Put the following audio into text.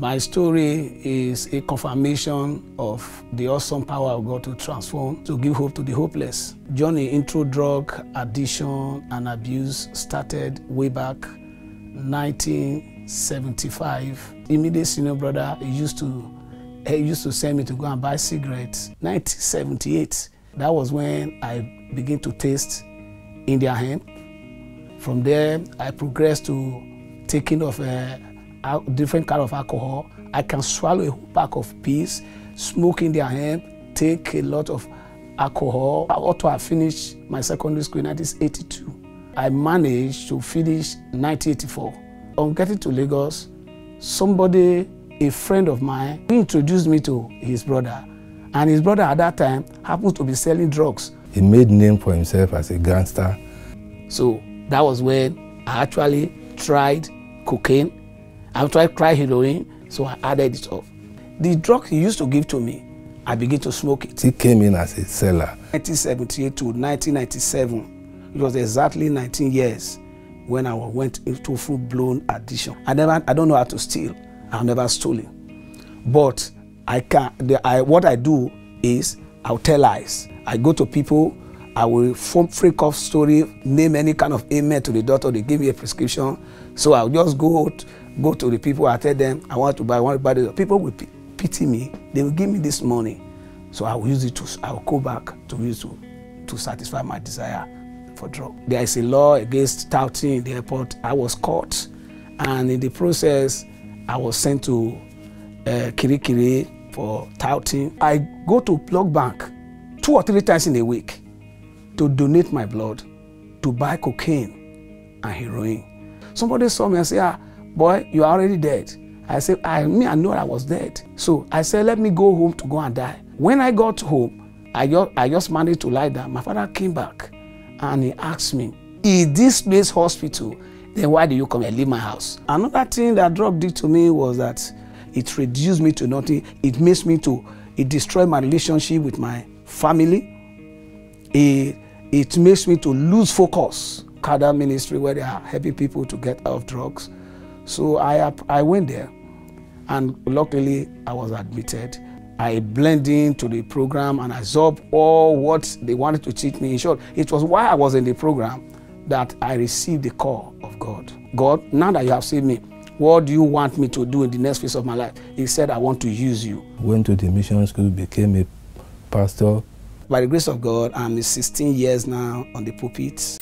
My story is a confirmation of the awesome power of God to transform, to give hope to the hopeless. Journey into drug addiction and abuse started way back 1975. Immediate senior brother he used to he used to send me to go and buy cigarettes. 1978, that was when I began to taste Indian hemp. From there, I progressed to taking of uh, different kind of alcohol. I can swallow a whole pack of peas, smoke Indian hemp, take a lot of alcohol. I to have finished my secondary school in 1982. I managed to finish 1984. On getting to Lagos, somebody a friend of mine introduced me to his brother and his brother at that time happened to be selling drugs. He made name for himself as a gangster. So that was when I actually tried cocaine. I tried cry heroin, so I added it up. The drug he used to give to me, I began to smoke it. He came in as a seller. 1978 to 1997, it was exactly 19 years when I went into full-blown addiction. I never, I don't know how to steal. I've never stolen. But I can, the, I, what I do is I'll tell lies. I go to people, I will form freak off story, name any kind of ailment to the doctor, they give me a prescription. So I'll just go out, go to the people, I tell them I want to buy, I want to buy this. People will pity me, they will give me this money. So I will use it to, I will go back to use to, to satisfy my desire for drug. There is a law against touting in the airport. I was caught and in the process, I was sent to uh, Kirikiri for touting. I go to blood bank two or three times in a week to donate my blood to buy cocaine and heroin. Somebody saw me and said, ah, boy, you are already dead. I said, I me, I know I was dead. So I said, let me go home to go and die. When I got home, I just, I just managed to lie down. My father came back and he asked me, is this place hospital? then why do you come and leave my house? Another thing that drug did to me was that it reduced me to nothing. It makes me to, it destroyed my relationship with my family. It, it makes me to lose focus. Kada ministry where they are helping people to get out of drugs. So I, I went there and luckily I was admitted. I blended into the program and I absorbed all what they wanted to teach me. In short, it was why I was in the program that I received the call of God. God, now that you have saved me, what do you want me to do in the next phase of my life? He said, I want to use you. Went to the mission school, became a pastor. By the grace of God, I'm 16 years now on the pulpit.